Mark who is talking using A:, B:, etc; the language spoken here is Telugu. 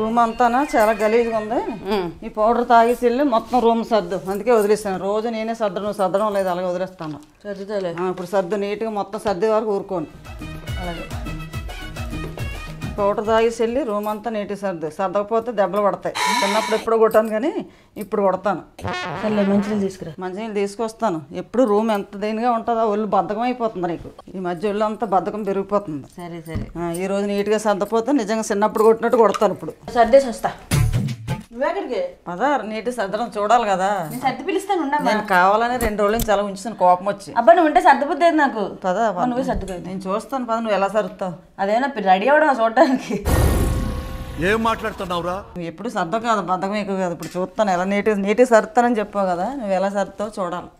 A: రూమ్ అంతానా? చాలా గలీజ్గా ఉంది. ఈ పౌడర్ తాగేసి వెళ్ళి మొత్తం రూమ్ సర్దు. అందుకే వదిలేస్తాను రోజు నేనే సర్దడం సర్దడం లేదు అలాగే వదిలేస్తాను. ఆ, ఇప్పుడు సర్దు నీట్గా మొత్తం సర్దే వరకు ఊరుకోండి
B: అలాగే.
A: పౌడర్ తాగేసి వెళ్ళి రూమ్ అంతా నీట్గా సర్దు. సర్దకపోతే దెబ్బలు పడతాయి. చిన్నప్పుడు ఎప్పుడు కొట్టాను కానీ ఇప్పుడు కొడతాను.
B: సర్లే మంచినీళ్ళు తీసుకురా.
A: మంచినీళ్ళు తీసుకొస్తాను. ఎప్పుడు రూమ్ ఎంత దేనిగా ఉంటుందో ఒళ్ళు బద్ధకం అయిపోతుంది నీకు. ఈ మధ్య ఒళ్ళు అంతా బద్ధకం పెరిగిపోతుంది.
B: సరే సరే.
A: ఈ రోజు నీట్గా సర్దపోతే నిజంగా చిన్నప్పుడు కొట్టినట్టు కొడతాను ఇప్పుడు.
B: సర్దేసి వస్తా. నువ్వెక్కడికి
A: పదా నీటి సర్దడం చూడాలి కదా.
B: నేను సర్ది పిలుస్తాను
A: నేను కావాలని రెండు రోజుల నుంచి అలా ఉంచుతాను కోపం వచ్చి.
B: అబ్బా నువ్వు ఉంటే సర్దుబుద్ది లేదు నాకు?
A: పదా
B: నువ్వే సర్దుకో
A: నేను చూస్తాను పద నువ్వు ఎలా సర్దుతావు?
B: అదేనా రెడీ అవ్వడం చూడడానికి?
C: ఏం మాట్లాడుతున్నావురా?
A: నువ్వు ఎప్పుడు సర్దవు కాదు బద్ధకం ఎక్కువ కాదు. ఇప్పుడు చూస్తాను ఎలా నీట్గా నీట్గా సర్దుతానని చెప్పావు కదా నువ్వు ఎలా సర్దుతావు చూడాలి.